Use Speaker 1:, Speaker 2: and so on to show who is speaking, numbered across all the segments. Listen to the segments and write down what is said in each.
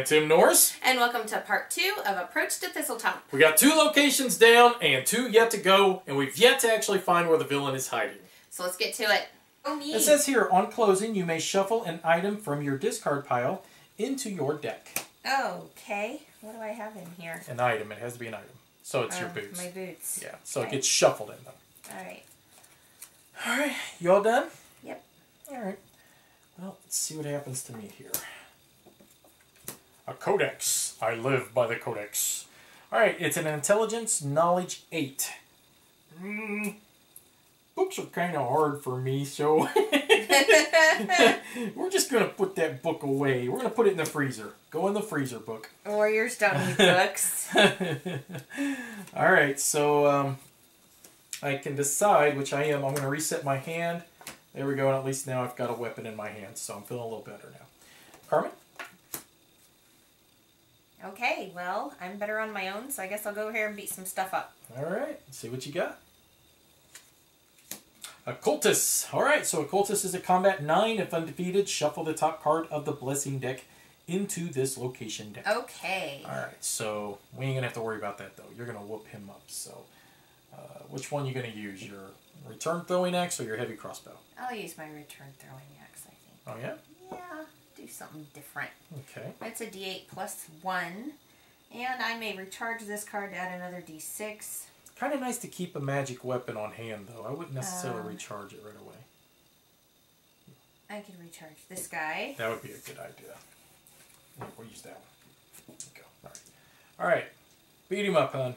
Speaker 1: everybody, Carmen
Speaker 2: And Tim Norris.
Speaker 1: And welcome to part two of Approach to Thistletop.
Speaker 2: We got two locations down and two yet to go, and we've yet to actually find where the villain is hiding.
Speaker 1: So let's get to it. Oh, me.
Speaker 2: It says here, on closing, you may shuffle an item from your discard pile into your deck.
Speaker 1: Okay. What do I have in here?
Speaker 2: An item. It has to be an item. So it's your
Speaker 1: Oh,
Speaker 2: boots.
Speaker 1: My boots.
Speaker 2: Yeah, so it gets shuffled in them.
Speaker 1: All right.
Speaker 2: All right, you all done?
Speaker 1: Yep.
Speaker 2: All right. Well, let's see what happens to me here. A codex. I live by the codex. All right, it's an intelligence knowledge eight. Mm, books are kind of hard for me, so we're just gonna put that book away. We're gonna put it in the freezer. Go in the freezer, book.
Speaker 1: Warriors don't need books.
Speaker 2: All right, so um, I can decide which I am. I'm going to reset my hand. There we go, and at least now I've got a weapon in my hand, so I'm feeling a little better now. Carmen?
Speaker 1: Okay, well, I'm better on my own, so I guess I'll go here and beat some stuff up.
Speaker 2: All right, see what you got. A cultist. All right, so a cultist is a combat nine. If undefeated, shuffle the top card of the blessing deck into this location deck.
Speaker 1: Okay.
Speaker 2: All right, so we ain't gonna have to worry about that though. You're gonna whoop him up. So, uh, which one you gonna use? Your return throwing axe or your heavy crossbow?
Speaker 1: I'll use my return throwing axe, I think.
Speaker 2: Oh yeah.
Speaker 1: Yeah, do something different.
Speaker 2: Okay.
Speaker 1: It's a d8 plus 1. And I may recharge this card to add another d6.
Speaker 2: Kind of nice to keep a magic weapon on hand though. I wouldn't necessarily
Speaker 1: Um.
Speaker 2: recharge it right away.
Speaker 1: I can recharge this guy.
Speaker 2: That would be a good idea. We'll use that one. There you go. All right. All right. Beat him up, hon.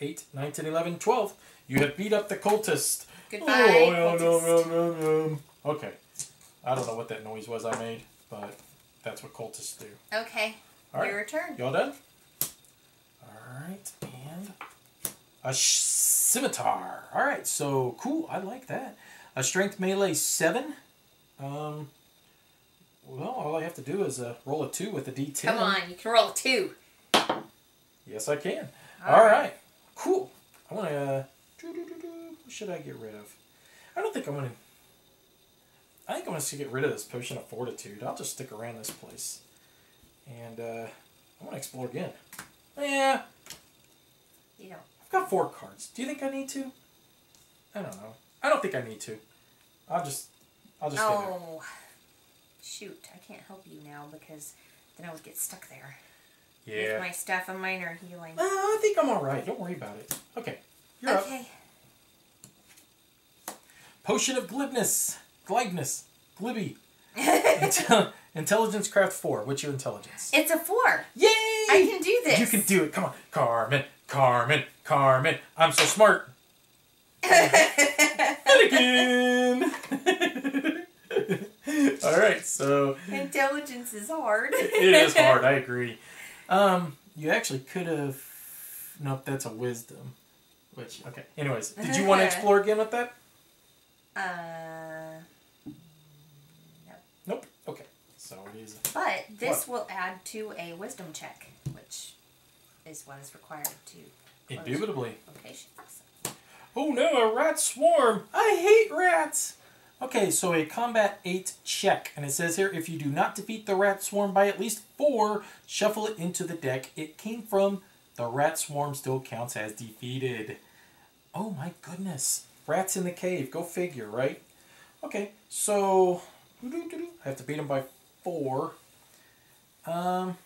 Speaker 2: 8, 9, 10, 11, 12. You have beat up the cultist.
Speaker 1: Goodbye,
Speaker 2: Oh,
Speaker 1: cultist.
Speaker 2: no, no, no. Okay. I don't know what that noise was I made, but that's what cultists do.
Speaker 1: Okay,
Speaker 2: All right.
Speaker 1: your turn.
Speaker 2: Y'all done? Alright, and a scimitar. Alright, so cool. I like that. A strength melee 7. Um, well, all I have to do is uh, roll a 2 with a d10.
Speaker 1: Come on, you can roll a 2.
Speaker 2: Yes, I can.
Speaker 1: All
Speaker 2: Alright, cool. I want to. Uh, what should I get rid of? I don't think I'm going to. I think I'm going to get rid of this potion of fortitude. I'll just stick around this place. And uh, I want to explore again. Yeah,
Speaker 1: You don't.
Speaker 2: I've got four cards. Do you think I need to? I don't know. I don't think I need to. I'll just, I'll just.
Speaker 1: Oh, shoot. I can't help you now because then I would get stuck there. With
Speaker 2: Yeah.
Speaker 1: my staff of minor healing.
Speaker 2: Uh, I think I'm all right. Don't worry about it. Okay, you're up.
Speaker 1: Okay.
Speaker 2: Potion of glibness, glideness, glibby. Intel- intelligence craft four. What's your intelligence?
Speaker 1: It's a 4.
Speaker 2: Yay!
Speaker 1: I can do this.
Speaker 2: You can do it. Come on, Carmen, Carmen, Carmen. I'm so smart. Finnegan. All right, so
Speaker 1: Intelligence is hard.
Speaker 2: it is hard. I agree. Um, you actually could have. Nope, that's a wisdom. Which okay. Anyways, did you want to explore again with that?
Speaker 1: Uh,
Speaker 2: Nope. Okay. So it is.
Speaker 1: but this will add to a wisdom check, which is what is required to
Speaker 2: Indubitably.
Speaker 1: locations.
Speaker 2: Oh no, a rat swarm! I hate rats! Okay, so a combat 8 check. And it says here if you do not defeat the rat swarm by at least 4, shuffle it into the deck it came from. The rat swarm still counts as defeated. Oh my goodness. Rats in the cave. Go figure, right? Okay, so. I have to beat him by 4. Um,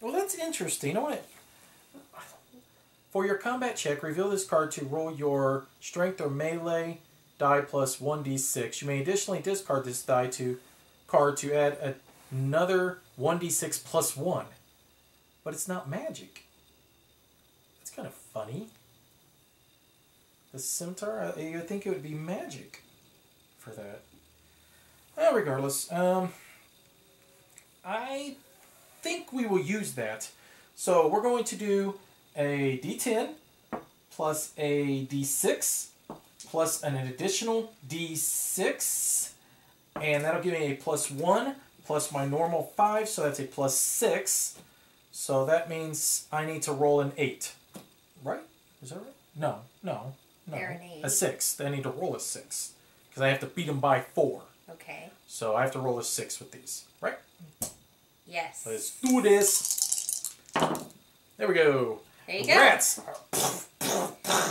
Speaker 2: well, that's interesting. I want. For your combat check, reveal this card to roll your strength or melee die plus 1d6. You may additionally discard this die to card to add another 1d6 plus 1. But it's not magic. That's kind of funny. The scimitar, I, I think it would be magic for that. Well, regardless, um, I think we will use that. So we're going to do a d10 plus a d6 plus an additional d6 and that'll give me a plus 1 plus my normal 5 so that's a plus 6 so that means I need to roll an 8 right is that right no no no
Speaker 1: You're an eight.
Speaker 2: a 6 I need to roll a 6 because I have to beat him by 4
Speaker 1: Okay.
Speaker 2: So I have to roll a six with these, right?
Speaker 1: Yes.
Speaker 2: Let's do this. There we go.
Speaker 1: There you go.
Speaker 2: Rats.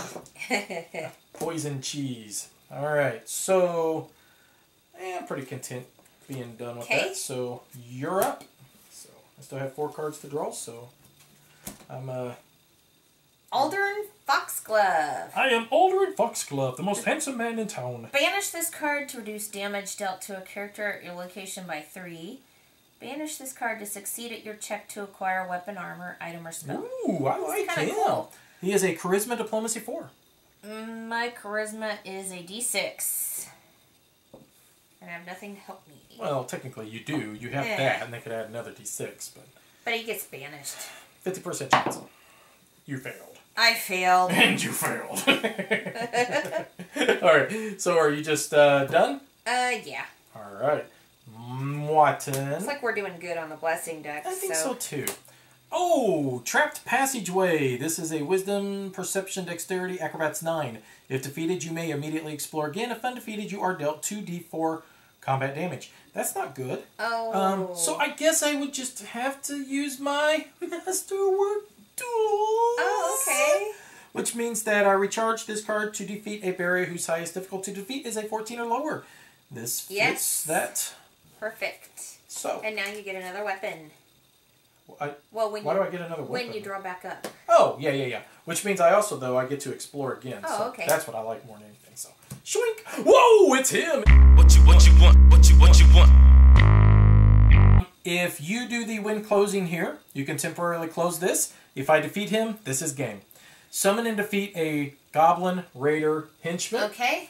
Speaker 2: Poison cheese. All right. So, eh, I'm pretty content being done with
Speaker 1: Okay.
Speaker 2: that. So you're up. So I still have four cards to draw. So I'm uh.
Speaker 1: Aldern Foxglove.
Speaker 2: I am Aldern Foxglove, the most handsome man in town.
Speaker 1: Banish this card to reduce damage dealt to a character at your location by three. Banish this card to succeed at your check to acquire weapon, armor, item, or spell.
Speaker 2: Ooh, I like him.
Speaker 1: cool.
Speaker 2: He is a charisma diplomacy four.
Speaker 1: My charisma is a d6. And I have nothing to help me.
Speaker 2: Well, technically you do. You have
Speaker 1: Yeah.
Speaker 2: that, and they could add another d6, but
Speaker 1: But he gets banished.
Speaker 2: fifty percent chance. You failed.
Speaker 1: I failed.
Speaker 2: And you failed. All right. So are you just uh, done?
Speaker 1: uh, yeah.
Speaker 2: All right. Moiten.
Speaker 1: Looks like we're doing good on the blessing deck.
Speaker 2: I think so. too. Oh, trapped passageway. This is a wisdom, perception, dexterity, acrobats nine. If defeated, you may immediately explore again. If undefeated, you are dealt two d4 combat damage. That's not good.
Speaker 1: Oh.
Speaker 2: Um, so I guess I would just have to use my masterwork tools.
Speaker 1: Oh, okay.
Speaker 2: Which means that I recharge this card to defeat a barrier whose highest difficulty to defeat is a 14 or lower. This fits
Speaker 1: Yes.
Speaker 2: that.
Speaker 1: Perfect.
Speaker 2: So,
Speaker 1: And now you get another weapon.
Speaker 2: I,
Speaker 1: Well, when
Speaker 2: why
Speaker 1: you
Speaker 2: do I get another weapon?
Speaker 1: when you draw back up.
Speaker 2: Oh, yeah, yeah, yeah. Which means I also, though, I get to explore again.
Speaker 1: Oh,
Speaker 2: so
Speaker 1: okay.
Speaker 2: That's what I like more than anything. So, shwink! Whoa, it's him!
Speaker 3: What you what you want? What you what you want?
Speaker 2: If you do the win closing here, you can temporarily close this. If I defeat him, this is game. Summon and defeat a goblin, raider, henchman.
Speaker 1: Okay.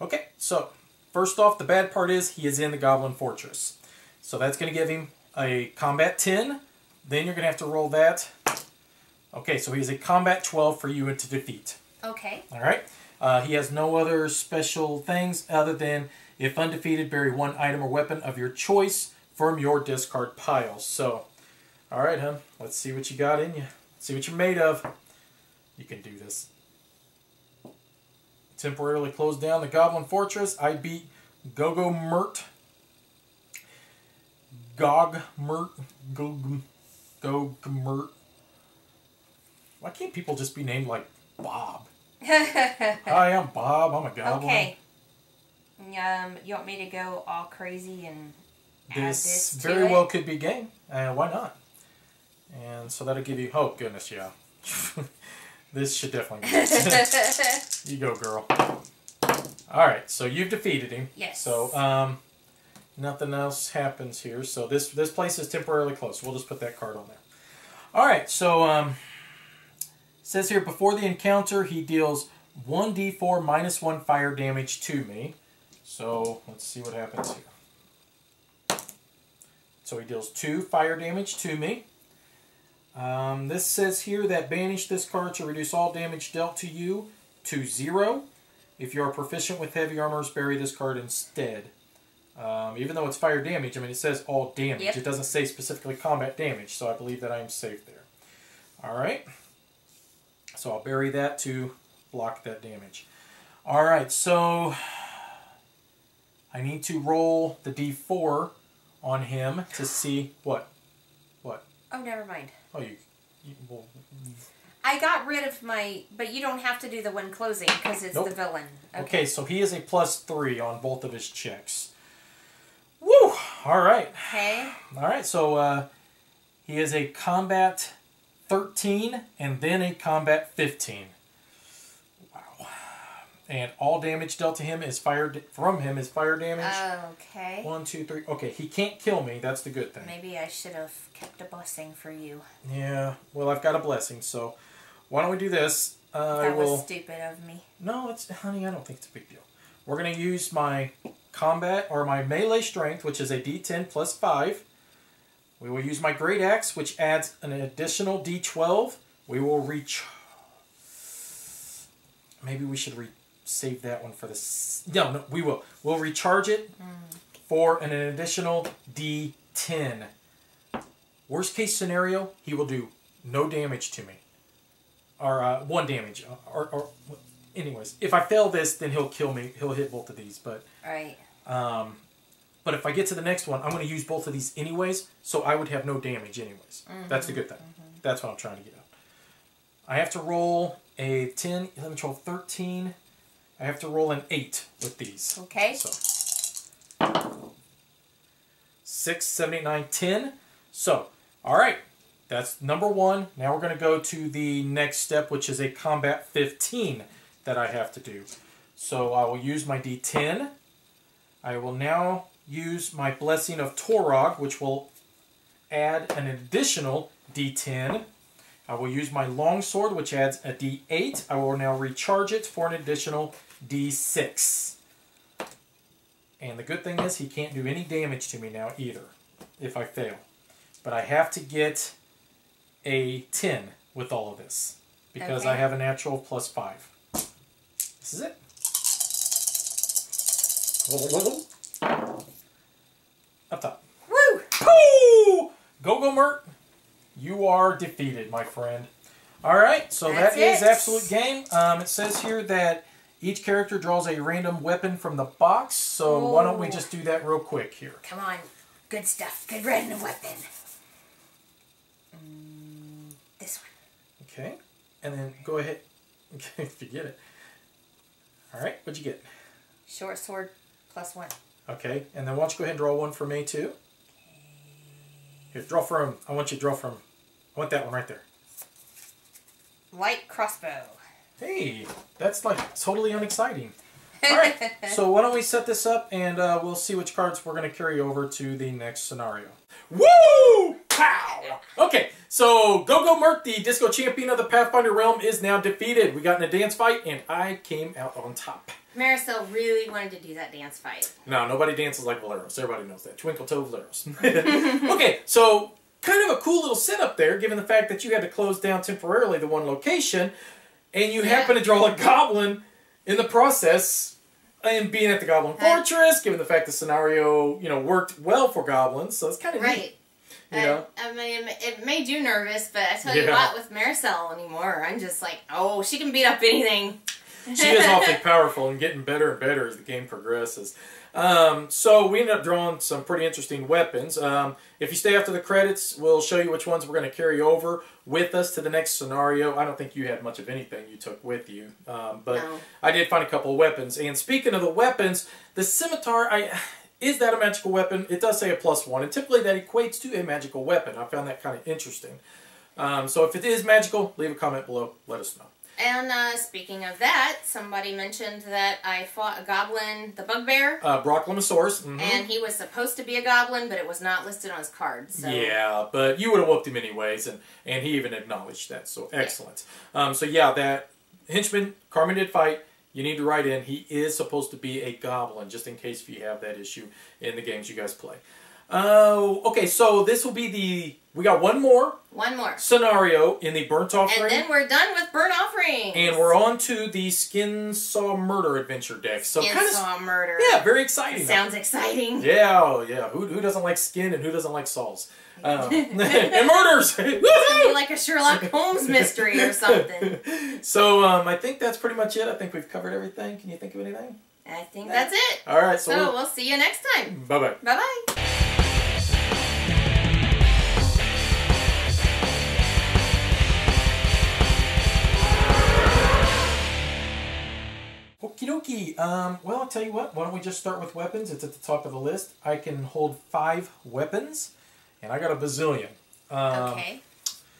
Speaker 2: Okay, so first off, the bad part is he is in the Goblin Fortress. So that's going to give him a combat 10. Then you're going to have to roll that. Okay, so he's a combat 12 for you to defeat.
Speaker 1: Okay.
Speaker 2: All right. Uh, he has no other special things other than if undefeated, bury one item or weapon of your choice from your discard pile. So, all right, hon. Let's see what you got in you. See what you're made of. You can do this. Temporarily close down the Goblin Fortress. I beat Gogo Mert. Gog Mert. Gog. Gog Mert. Why can't people just be named like Bob? Hi, I'm Bob. I'm a goblin.
Speaker 1: okay. Um, you want me to go all crazy and
Speaker 2: This,
Speaker 1: this,
Speaker 2: very
Speaker 1: it?
Speaker 2: well could be game. Uh, why not? And so that'll give you. Oh goodness, yeah. this should definitely. Be you go, girl. All right, so you've defeated him.
Speaker 1: Yes.
Speaker 2: So um, nothing else happens here. So this this place is temporarily closed. We'll just put that card on there. All right. So um, says here before the encounter, he deals one d4 minus one fire damage to me. So let's see what happens here. So he deals two fire damage to me. Um, this says here that banish this card to reduce all damage dealt to you to zero. If you are proficient with heavy armors, bury this card instead. Um, even though it's fire damage, I mean, it says all damage.
Speaker 1: Yep.
Speaker 2: It doesn't say specifically combat damage, so I believe that I am safe there. All right. So I'll bury that to block that damage. All right, so I need to roll the d4 on him to see what. What?
Speaker 1: Oh, never mind.
Speaker 2: Oh, you. you well,
Speaker 1: I got rid of my, but you don't have to do the one closing because it's
Speaker 2: Nope.
Speaker 1: the villain.
Speaker 2: okay, so he is a plus three on both of his checks. All right.
Speaker 1: Okay.
Speaker 2: All right, so uh, he is a combat 13 and then a combat 15. Wow. And all damage dealt to him is fire from him is fire damage.
Speaker 1: Okay.
Speaker 2: One, two, three. Okay, he can't kill me. That's the good thing.
Speaker 1: Maybe I should have kept a blessing for you.
Speaker 2: Yeah. Well, I've got a blessing, so why don't we do this? Uh, I
Speaker 1: That
Speaker 2: will.
Speaker 1: was stupid of me.
Speaker 2: No, it's honey. I don't think it's a big deal. We're gonna use my combat or my melee strength, which is a D10 plus five. We will use my great axe, which adds an additional D12. We will reach. Maybe we should re- save that one for this. No, no, we will. We'll recharge it for an additional D10. Worst case scenario, he will do no damage to me, or uh, one damage, or, or anyways, if I fail this, then he'll kill me. He'll hit both of these. But
Speaker 1: Right.
Speaker 2: Um, but if I get to the next one, I'm going to use both of these anyways, so I would have no damage anyways. That's the good thing. That's what I'm trying to get at. I have to roll a 10, 11, 12, 13. I have to roll an 8 with these.
Speaker 1: Okay.
Speaker 2: So 6, 7, 8, 9, 10. So, all right. That's number one. Now we're going to go to the next step, which is a combat 15 that I have to do. So I will use my d10. I will now use my Blessing of Torag, which will add an additional d10. I will use my longsword, which adds a d8. I will now recharge it for an additional d6. And the good thing is he can't do any damage to me now either, if I fail. But I have to get a 10 with all of this, because I have a natural plus 5. It. Up top.
Speaker 1: Woo!
Speaker 2: Go go Mert. You are defeated, my friend. All right, so
Speaker 1: That's
Speaker 2: that is
Speaker 1: it.
Speaker 2: absolute game. Um, it says here that each character draws a random weapon from the box. So why don't we
Speaker 1: Oh.
Speaker 2: just do that real quick here?
Speaker 1: Come on. Good stuff. Good random weapon. Mm, this one.
Speaker 2: Okay, and then go ahead. Okay, forget it. All right, what'd you get?
Speaker 1: Short sword plus one.
Speaker 2: Okay, and then why don't you go ahead and draw one for me too? Here, draw for from. I want you to draw for from. I want that one right there.
Speaker 1: Light crossbow.
Speaker 2: Hey, that's like totally unexciting. All right, so why don't we set this up and uh, we'll see which cards we're going to carry over to the next scenario. Woo! Pow! Okay, so Go Go Merc, the disco champion of the Pathfinder realm, is now defeated. We got in a dance fight and I came out on top.
Speaker 1: Merisiel really wanted to do that dance fight.
Speaker 2: No, nobody dances like Valeros. Everybody knows that. Twinkle Toe Valeros. okay, so kind of a cool little setup there, given the fact that you had to close down temporarily the one location, and you
Speaker 1: Yeah.
Speaker 2: happen to draw a goblin in the process. And being at the Goblin. Fortress, given the fact the scenario, you know, worked well for goblins, so it's kind of
Speaker 1: Right.
Speaker 2: neat. You know?
Speaker 1: I, mean, it made you nervous, but I tell you
Speaker 2: Yeah.
Speaker 1: what, with Merisiel anymore, I'm just like, oh, she can beat up anything.
Speaker 2: she is awfully powerful and getting better and better as the game progresses. Um, so we end up drawing some pretty interesting weapons. Um, if you stay after the credits, we'll show you which ones we're going to carry over with us to the next scenario. I don't think you had much of anything you took with you, um, but
Speaker 1: No.
Speaker 2: I did find a couple of weapons. And speaking of the weapons, the scimitar, I is that a magical weapon? It does say a plus one, and typically that equates to a magical weapon. I found that kind of interesting. Um, so if it is magical, leave a comment below. Let us know.
Speaker 1: And uh, speaking of that, somebody mentioned that I fought a goblin, the bugbear,
Speaker 2: Uh, Brochlimosaurus. mhm.
Speaker 1: and he was supposed to be a goblin, but it was not listed on his card. So
Speaker 2: Yeah, but you would have whooped him anyways, and, and he even acknowledged that. So excellent. Um, so yeah, that henchman Carmen did fight. You need to write in. He is supposed to be a goblin, just in case if you have that issue in the games you guys play. Oh, okay. So this will be the. We got one more
Speaker 1: one more.
Speaker 2: scenario in the burnt offering,
Speaker 1: And then we're done with burnt offerings.
Speaker 2: and we're on to the Skinsaw Murder adventure deck. So
Speaker 1: Skin
Speaker 2: kind of
Speaker 1: saw murder.
Speaker 2: yeah, very exciting.
Speaker 1: Sounds exciting.
Speaker 2: Yeah, oh, yeah. Who, who doesn't like skin and who doesn't like saws? Um, and murders!
Speaker 1: It's gonna be like a Sherlock Holmes mystery or something.
Speaker 2: so um, I think that's pretty much it. I think we've covered everything. Can you think of anything?
Speaker 1: I think that's it.
Speaker 2: All right, so,
Speaker 1: So we'll see you next time.
Speaker 2: bye bye.
Speaker 1: Bye bye.
Speaker 2: Dokie. Um, well, I'll tell you what. Why don't we just start with weapons? It's at the top of the list. I can hold five weapons, and I got a bazillion. Um,
Speaker 1: Okay.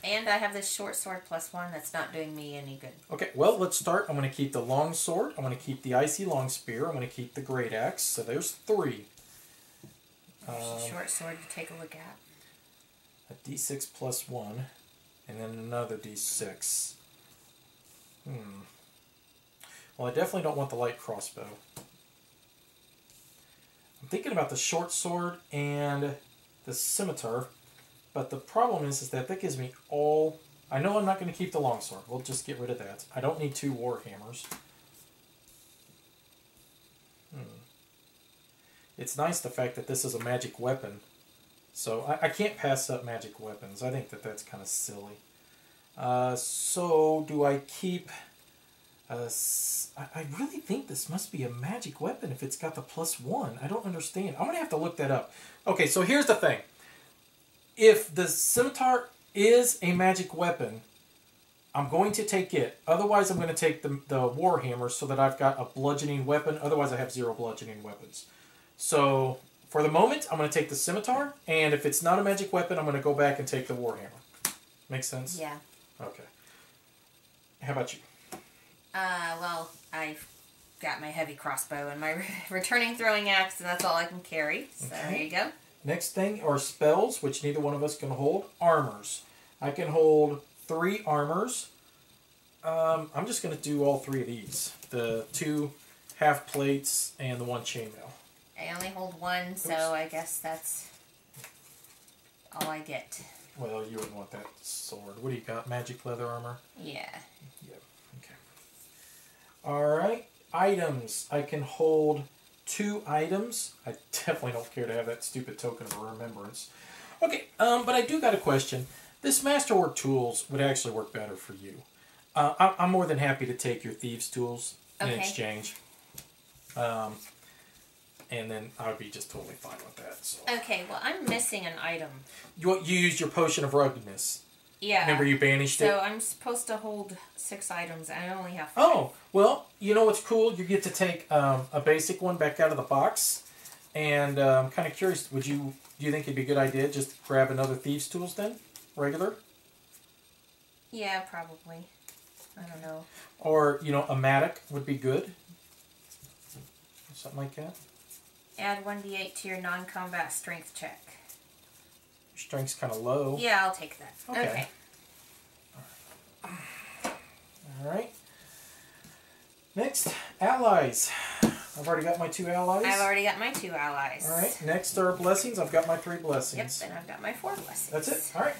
Speaker 1: And I have this short sword plus one that's not doing me any good.
Speaker 2: Okay, well, let's start. I'm going to keep the long sword. I'm going to keep the icy long spear. I'm going to keep the great axe. So there's three. Um,
Speaker 1: short sword to take a look at.
Speaker 2: a d6 plus one, and then another d6. Hmm. Well, I definitely don't want the light crossbow. I'm thinking about the short sword and the scimitar, but the problem is, is that that gives me all. I know I'm not going to keep the longsword. We'll just get rid of that. I don't need two war hammers. Hmm. It's nice the fact that this is a magic weapon. So I, I can't pass up magic weapons. I think that that's kind of silly. Uh, so do I keep Uh, I, I really think this must be a magic weapon if it's got the plus one. I don't understand. I'm gonna have to look that up. Okay, so here's the thing. If the scimitar is a magic weapon, I'm going to take it. Otherwise, I'm going to take the, the warhammer so that I've got a bludgeoning weapon. Otherwise, I have zero bludgeoning weapons. So for the moment, I'm going to take the scimitar, and if it's not a magic weapon, I'm going to go back and take the warhammer. Makes sense?
Speaker 1: Yeah.
Speaker 2: Okay. How about you?
Speaker 1: Uh, well, I've got my heavy crossbow and my returning throwing axe, and that's all I can carry. So there you go.
Speaker 2: Next thing are spells, which neither one of us can hold. Armors. I can hold three armors. Um, I'm just going to do all three of these. The two half plates and the one chainmail.
Speaker 1: I only hold one, so I guess that's all I get.
Speaker 2: Well, you wouldn't want that sword. What do you got? Magic leather armor?
Speaker 1: Yeah.
Speaker 2: Yep. All right. Items. I can hold two items. I definitely don't care to have that stupid token of remembrance. Okay. Um, but I do got a question. This masterwork tools would actually work better for you. Uh, I, I'm more than happy to take your thieves tools in
Speaker 1: Okay.
Speaker 2: exchange. Um, and then I would be just totally fine with that. So
Speaker 1: Okay, well, I'm missing an item.
Speaker 2: you you used your potion of ruggedness.
Speaker 1: Yeah.
Speaker 2: Remember you banished it.
Speaker 1: So I'm supposed to hold six items, and I only have five.
Speaker 2: Oh, well, you know what's cool? You get to take um, a basic one back out of the box. And uh, I'm kind of curious, would you do you think it'd be a good idea just to grab another thieves tools then? Regular?
Speaker 1: Yeah, probably. I don't know.
Speaker 2: Or, you know, a matic would be good. Something like that.
Speaker 1: Add 1d8 to your non combat strength check.
Speaker 2: Strength's kind of low.
Speaker 1: Yeah, I'll take that.
Speaker 2: Okay.
Speaker 1: okay.
Speaker 2: All right. Next, allies. I've already got my two allies.
Speaker 1: I've already got my two allies.
Speaker 2: All right. Next are blessings. I've got my three blessings.
Speaker 1: Yep, and I've got my four blessings.
Speaker 2: That's it. All right.